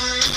Bye.